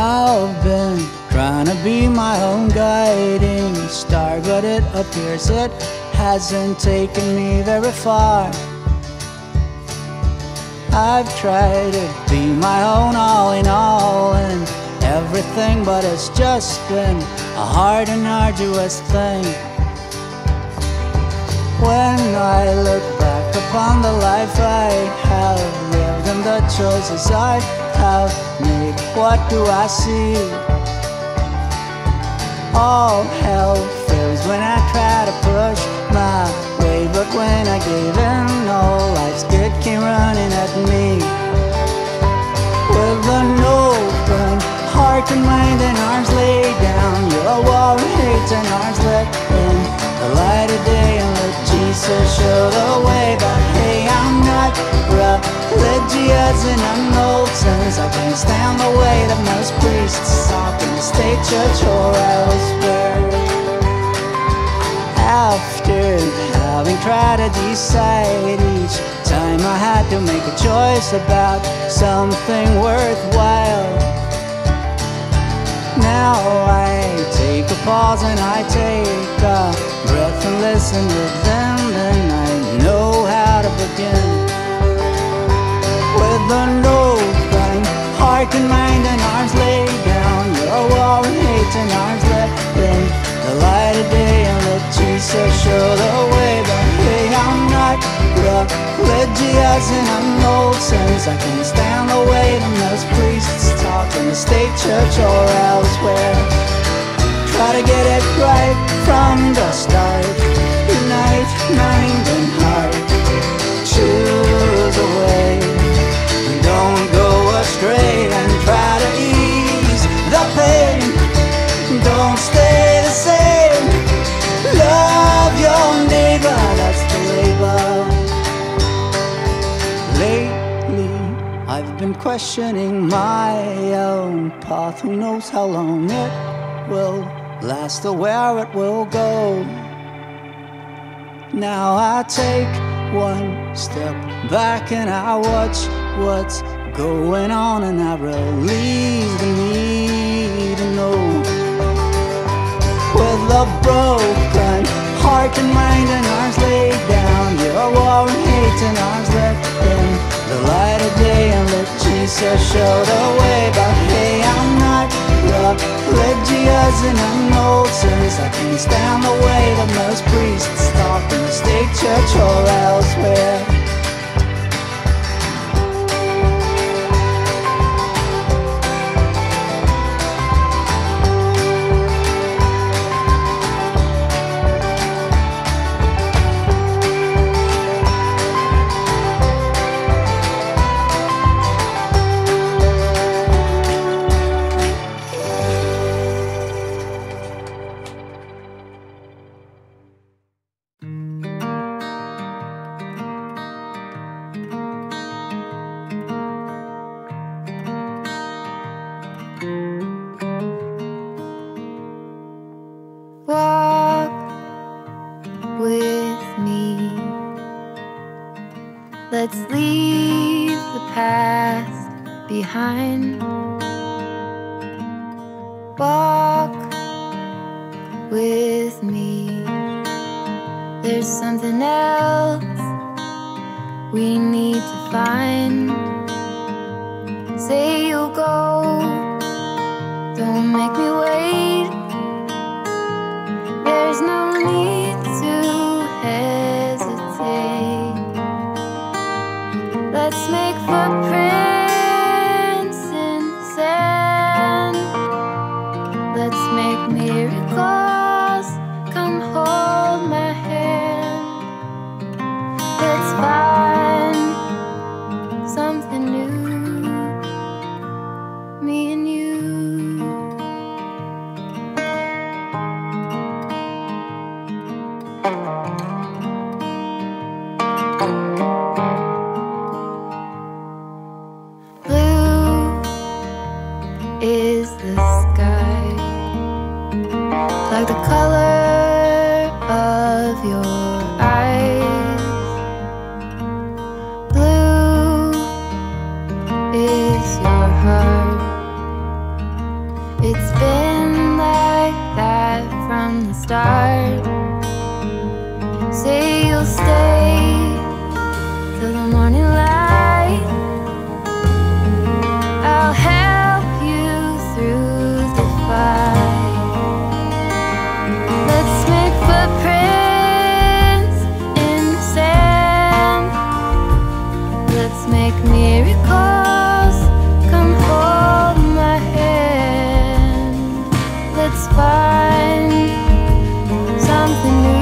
I've been trying to be my own guiding star, but it appears it hasn't taken me very far. I've tried to be my own all in all and everything, but it's just been a hard and arduous thing. When I look back upon the life I have lived and the choices I have made, what do I see? All hell fails when I try to push my way, but when I gave in, all life's good came running at me. With an open heart and mind and arms laid down, your wall of hate and arms let in the light of day and let Jesus show the way. Priests talk in the state church or elsewhere. After having tried to decide each time I had to make a choice about something worthwhile. Now I take a pause and I take a breath and listen within, then I show the way. But hey, I'm not religious and I'm old since I can't stand the way that those priests talk in the state church or elsewhere. Try to get it right from the start. Unite mind and I've been questioning my own path. Who knows how long it will last or where it will go? Now I take one step back and I watch what's going on, and I release the need to know with a broken heart and mind and arms laid down. Your war and hate and arms let in the light let Jesus show the way. But hey, I'm not religious and I'm old since I can't stand the way that most priests talk in the state church or elsewhere. Let's leave the past behind. Walk with me. There's something else we need to find. Say you'll go. Don't make me wait. Blue is the sky. Like the color of your eyes. Blue is your heart. It's been like that from the start. Say you'll stay find something new.